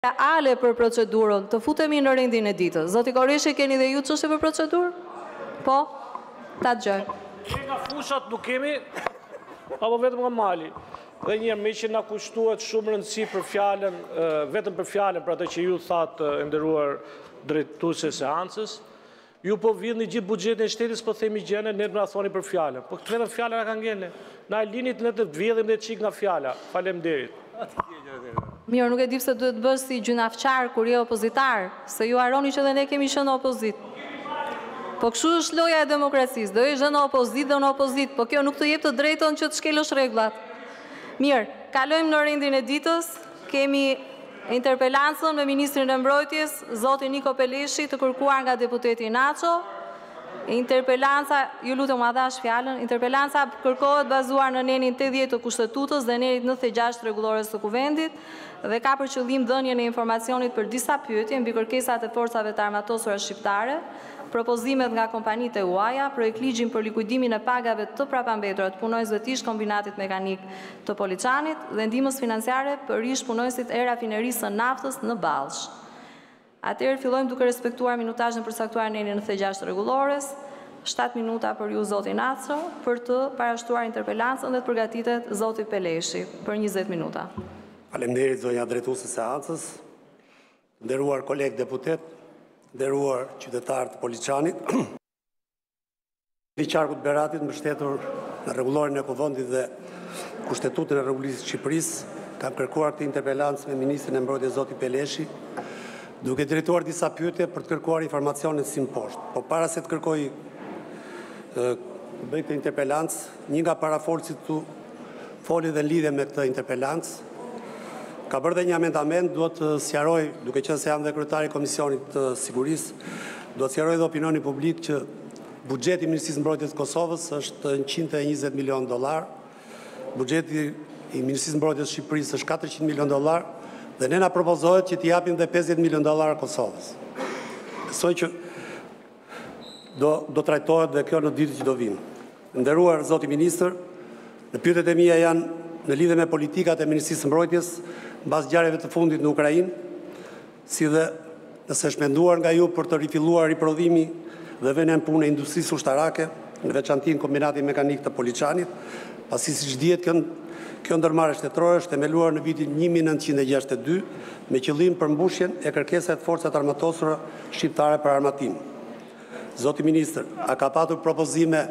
Fjalë për procedurën, të futemi në rendin e ditës. Zoti Korreshi, keni dhe ju çështje për procedurë? Po? Ta dëgjojmë. Ne nga fushat nuk kemi, apo vetëm nga mali? Dhe një herë, meqë i kushtohet shumë rëndësi për fjalën, vetëm për fjalën, për atë që ju thatë, e nderuar drejtuese e seancës, Ju po vidhni gjithë buxhetin e shtetit s'po themi gjë ne, ne na thoni për fjalën. Po vetëm fjala na ka ngel ne. Na e lini ne të vjedhim dhe një çik nga fjala. Faleminderit. Mirë, nuk e di pse duhet të bësh si gjynafçar kur je opozitar, se ju harroni që dhe ne kemi qenë në opozitë. Po kështu është loja e demokracisë, do jesh dhe në opozitë dhe në opozitë, po kjo nuk të jep të drejtën që të shkelësh rregullat. Mirë, kalojmë në rendin e ditës. Kemi interpelancën me ministrin e Mbrojtjes, zotin Niko Peleshi, të kërkuar nga deputeti Naço. Interpelanca, ju lutem jua dhashë fjalën, interpelanca kërkohet bazuar në nenin 80 të Kushtetutës dhe nenit 96 të Rregullores së Kuvendit dhe ka për qëllim dhënien e informacionit për disa pyetje mbi kërkesat e Forcave të Armatosura Shqiptare, propozimet nga kompanitë e huaja, projektligjin për likuidimin e pagave të prapambetura të punonjësve të ish-Kombinatit Mekanik të Poliçanit dhe ndihmës financiare për ish punonjësit e rafinerisë së naftës në Ballsh. Atëherë fillojmë duke respektuar minutazhin e përcaktuar në nenin the gjashtë të rregullores, shtatë minuta për ju zoti Naço, për të parashtruar interpelancën dhe të përgatitet zoti Peleshi për njëzet minuta. Faleminderit zonja drejtuese e seancës. Të nderuar kolegë deputetë, të nderuar qytetarë të Poliçanit. I qarkut të Beratit, mbështetur në Rregulloren e Kuvendit dhe Kushtetutën e Republikës së Shqipërisë, kam kërkuar këtë interpelancë me Ministrin e Mbrojtjes Zoti Peleshi, duke drejtuar disa pyetje për të kërkuar informacione si më poshtë. Po para se të kërkoj bëj këtë interpelancë, një nga parafolësit tu foli dhe në lidhje me këtë interpelancë. Ka bërë dhe një amendament, dua të sqaroj, duke qenë se jam dhe kryetari i Komisionit të Sigurisë, dua të sqaroj dhe opinionin publik që buxheti i Ministrisë së Mbrojtjes së Kosovës është 120 milion dollarë, buxheti i Ministrisë së Mbrojtjes së Shqipërisë është 400 milion dollarë, dhe ne na propozohet që t'i japim dhe 50 milion dollarë Kosovës. Besoj që do do trajtohet dhe kjo në ditët që do vijnë. Nderuar zoti ministër, në pyetjet e mia janë në lidhje me politikat e Ministrisë së Mbrojtjes mbas ngjarjeve të fundit në Ukrainë, si dhe nëse është menduar nga ju për të rifilluar riprodhimi dhe vënia në punë e industrisë ushtarake, në veçanti në kombinatin mekanik të Poliçanit, pasi siç dihet kjo kjo ndërmarrje shtetërore është themeluar në vitin 1962 me qëllim përmbushjen e kërkesave të forcave të armatosura shqiptare për armatim. Zoti ministër, a ka patur propozime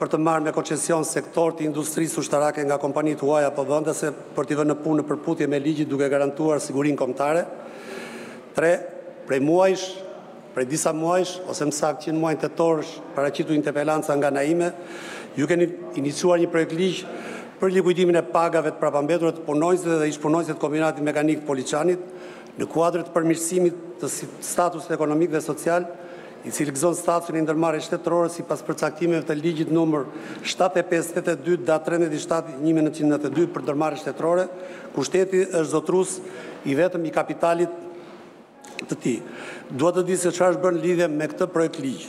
për të marrë me koncesion sektor të industrisë ushtarake nga kompanitë huaja apo vendase për t'i vënë në punë në përputhje me ligjit duke garantuar sigurinë kombëtare? Tre, prej muajsh, prej disa muajsh, ose më saktë që në muajin tetor është paraqitur interpelanca nga ana ime, ju keni iniciuar një projektligj për likuidimin e pagave të prapambetura të punonjësve dhe ish-punonjësve të kombinatit mekanik të Poliçanit, Në kuadër të përmirësimit të statusit ekonomik dhe social, i cili gëzon statusin e ndërmarrjes shtetërore sipas përcaktimeve të Ligjit numër shtatëdhjetë e pesë tetë e dy datë trembëdhjetë i shtati një mijë e nëntëqind e nëntëdhjetë e dy për ndërmarrje shtetërore, ku shteti është zotërues i vetëm i kapitalit të tij. Dua të di se çfarë është bërë në lidhje me këtë projektligj.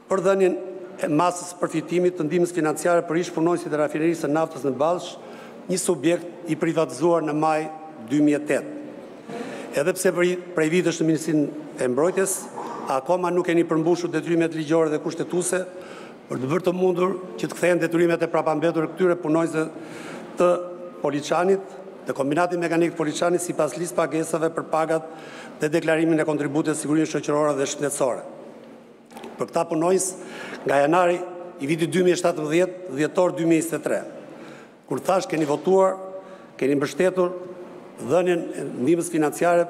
për dhënien e masës së përfitimit të ndihmës financiare për ish-punonjësit e Rafinerisë së Naftës në Ballsh, një subjekt i privatizuar në maj dy mijë e tetë. Edhe pse prej vitesh në Ministrinë e Mbrojtjes akoma nuk keni përmbushur detyrimet ligjore dhe kushtetuese për të bërë të mundur që të kthehen detyrimet e prapambetura këtyre punonjësve të Poliçanit, të Kombinatit Mekanik të Poliçanit sipas listë pagesave për pagat dhe deklarimin e kontributeve të sigurimeve shoqërore dhe shëndetësore. Për këta punonjës nga janari i vitit 2017, dhjetor 2023, kur thash keni votuar, keni mbështetur dhënien e ndihmës financiare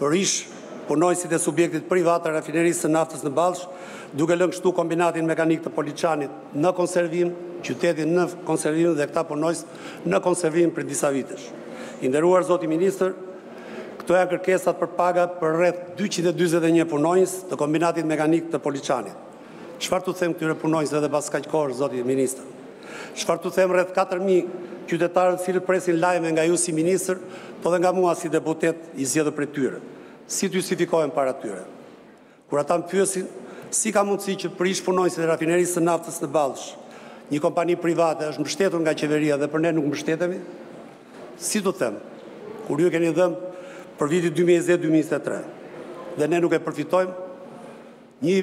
për ish punonjësit e subjektit privat të rafinerisë së naftës në Ballsh, duke lënë kështu kombinatin mekanik të Poliçanit në konservim, qytetin në konservim dhe këta punonjës në konservim prej disa vitesh. I nderuar zoti ministër, Këto janë kërkesat për paga për rreth dyqind e njëzet e një punonjës të Kombinatit Mekanik të Poliçanit. Çfarë t'u them këtyre punonjësve dhe pas kaq kohësh, zoti ministër? Çfarë t'u them rreth katër mijë qytetarëve të cilët presin lajme nga ju si ministër, po dhe nga mua si deputet i zgjedhur prej tyre? Si të justifikohem para tyre? Kur ata më pyesin, si ka mundësi që për ish-punonjësit e rafinerisë së naftës në Ballsh, një kompani private është mbështetur nga qeveria dhe për ne nuk mbështetemi? Si t'u them, kur ju keni dhënë për vitin dy mijë e njëzet, dy mijë e njëzet e tre dhe ne nuk e përfitojmë, një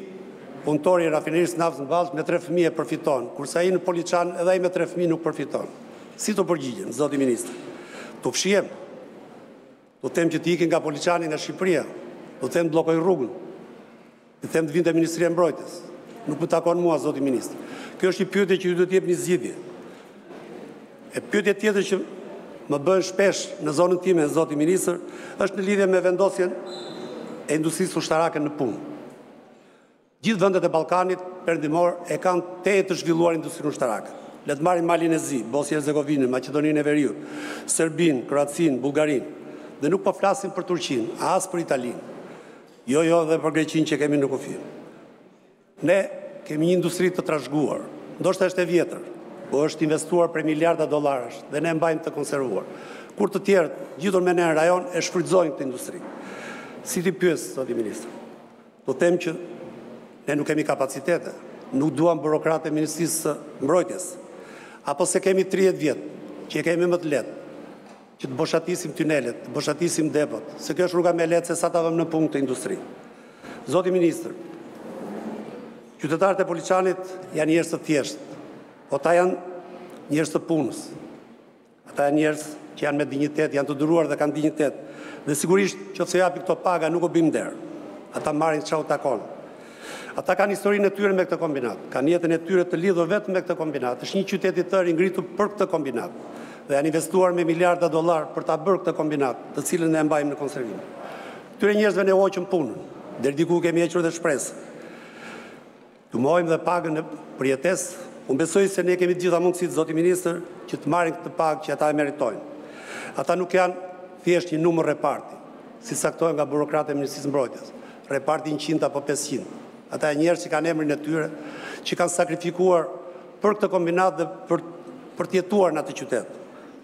punëtor i rafinerisë së naftës në Ballsh me tre fëmijë e përfiton, kurse ai në Poliçan edhe ai me tre fëmijë nuk përfiton. Si t'u përgjigjem, zoti ministër? T'u fshihem? T'u them që të ikin nga Poliçani nga Shqipëria. T'u them të bllokojnë rrugën. T'u them të vijnë te Ministria e Mbrojtjes. Nuk më takon mua zoti ministër. Kjo është një pyetje që ju duhet t'i jepni zgjidhje. E pyetja tjetër që më bëhet shpesh në zonën time zoti ministër është në lidhje me vendosjen e industrisë ushtarake në punë. Gjithë vendet e Ballkanit Perëndimor e kanë tejet të zhvilluar industrinë ushtarake. Le të marrim Malin e Zi, Bosnjë-Hercegovinën, Maqedoninë e Veriut, Serbinë, Kroacinë, Bullgarinë. Dhe nuk po flasim për Turqinë, as për Italinë. Jo, jo dhe për Greqinë që kemi në kufi. Ne kemi një industri të trashëguar. Ndoshta është e vjetër, po është investuar prej miliarda dollarësh dhe ne mbajmë të konservuar. Kur të tjerët, gjitur me ne në rajon, e shfrytëzojnë këtë industri. Si t'ju pyes, zoti ministër? T'u them që ne nuk kemi kapacitete, nuk duan burokratët e Ministrisë së Mbrojtjes, apo se kemi 30 vjet që e kemi më të lehtë që të boshatisim tunelet, të boshatisim depot, se kjo është rruga më e lehtë se sa ta vëmë në punë këtë industri. Zoti ministër, qytetarët e Poliçanit janë njerëz të thjeshtë, po ata janë njerëz të punës. Ata janë njerëz që janë me dinjitet, janë të duruar dhe kanë dinjitet. Dhe sigurisht, qoftë se u japim këto paga, nuk u bëjmë nder. Ata marrin çka u takon. Ata kanë historinë e tyre me këtë kombinat. Kanë jetën e tyre të lidhur vetëm me këtë kombinat. Është një qytet i tërë i ngritur për këtë kombinat. Dhe janë investuar me miliarda dollarë për ta bërë këtë kombinat, të cilën ne e mbajmë në konservim. Këtyre njerëzve ne u hoqëm punën. Deri diku u kemi hequr dhe shpresën. T'u mohojmë dhe pagën për jetesë? Unë besoj se ne kemi të gjitha mundësitë, zoti ministër, që të marrin këtë pagë që ata e meritojnë. Ata nuk janë thjesht një numër reparti, siç caktohen nga burokratët e Ministrisë Mbrojtjes, reparti njëqind apo pesëqind. Ata janë njerëz që kanë emrin e tyre, që kanë sakrifikuar për këtë kombinat dhe për për të jetuar në atë qytet.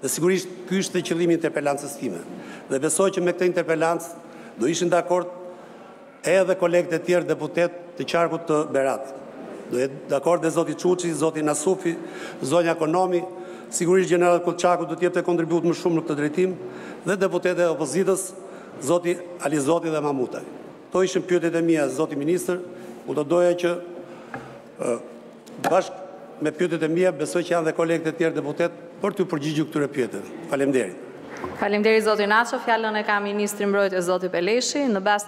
Dhe sigurisht ky ishte qëllimi i interpelancës time. Dhe besoj që me këtë interpelancë do ishin dakord Edhe kolegët e tjerë deputetë të qarkut të Beratit. Do jetë dakord dhe zoti Çuçi, zoti Nasufi, zonja Konomi, sigurisht gjeneral Kollçaku do të jepte kontribut më shumë në këtë drejtim dhe deputetët e opozitës, zoti Alizoti dhe Mamutaj. Këto ishin pyetjet e mia, zoti ministër, unë do doja që bashkë me pyetjet e mia, besoj që janë dhe kolegët e tjerë deputetë, për t'iu përgjigjur këtyre pyetjeve. Faleminderit. Faleminderit zoti Naço, fjalën e ka ministri i Mbrojtjes zoti Peleshi, në bazë.